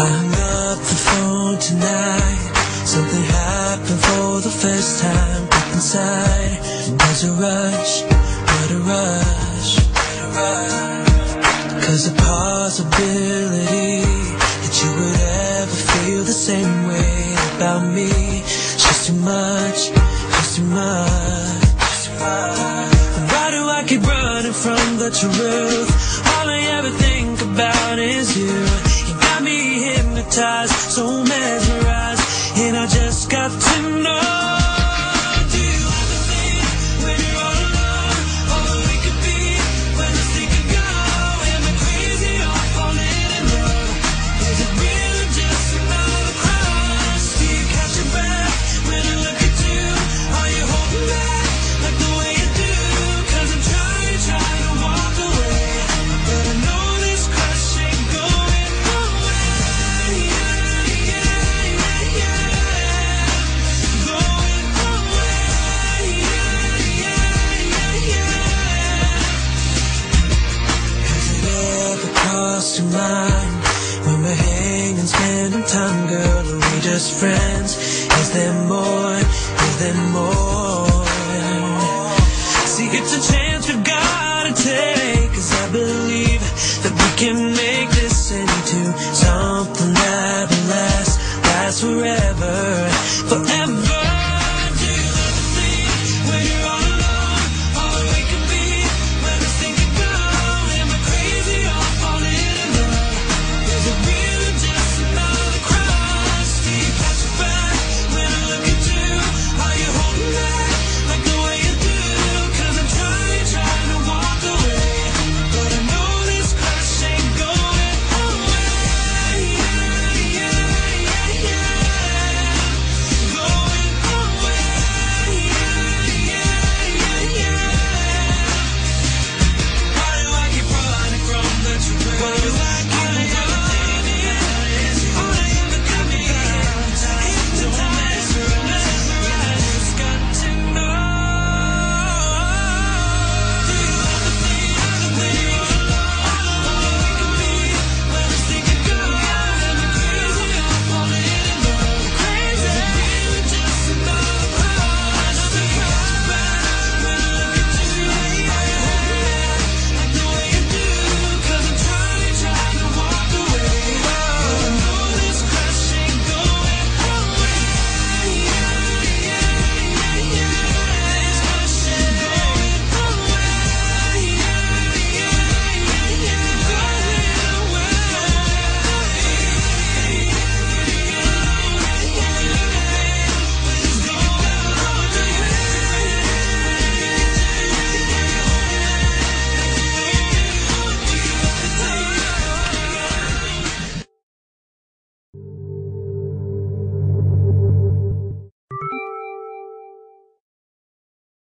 I hung up the phone tonight. Something happened for the first time inside. There's a rush, what a rush, what a rush. Cause the possibility that you would ever feel the same way about me. Just too much, just too much, just too much. Why do I keep running from the truth? All I ever think about is you. Me hypnotized, so mesmerized, time When we're hanging, spending time, girl Are we just friends? Is there more? Is there more? See, it's a chance we've gotta take Cause I believe that we can